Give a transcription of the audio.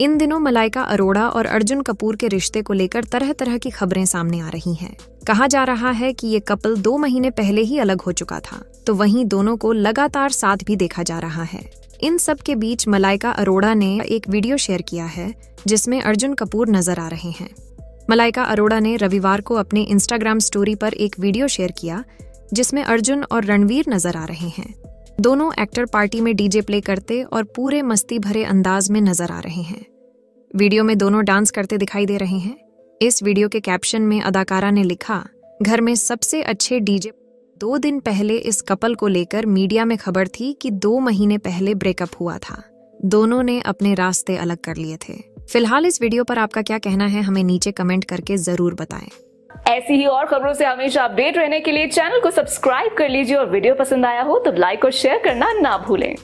इन दिनों मलाइका अरोड़ा और अर्जुन कपूर के रिश्ते को लेकर तरह तरह की खबरें सामने आ रही हैं। कहा जा रहा है कि ये कपल दो महीने पहले ही अलग हो चुका था तो वहीं दोनों को लगातार साथ भी देखा जा रहा है। इन सब के बीच मलाइका अरोड़ा ने एक वीडियो शेयर किया है, जिसमें अर्जुन कपूर नज़र आ रहे हैं। मलाइका अरोड़ा ने रविवार को अपने इंस्टाग्राम स्टोरी पर एक वीडियो शेयर किया, जिसमें अर्जुन और रणवीर नज़र आ रहे हैं। दोनों एक्टर पार्टी में डीजे प्ले करते और पूरे मस्ती भरे अंदाज में नज़र आ रहे हैं। वीडियो में दोनों डांस करते दिखाई दे रहे हैं। इस वीडियो के कैप्शन में अदाकारा ने लिखा, घर में सबसे अच्छे डीजे दो दिन पहले इस कपल को लेकर मीडिया में खबर थी कि दो महीने पहले ब्रेकअप हुआ था। दोनों ने अपने रास्ते अलग कर लिए थे। फ़िलहाल इस वीडियो पर आपका क्या कहना है, हमें नीचे कमेंट करके ज़रूर बताएँ। ऐसी ही और खबरों से हमेशा अपडेट रहने के लिए चैनल को सब्सक्राइब कर लीजिए और वीडियो पसंद आया हो तो लाइक और शेयर करना ना भूलें।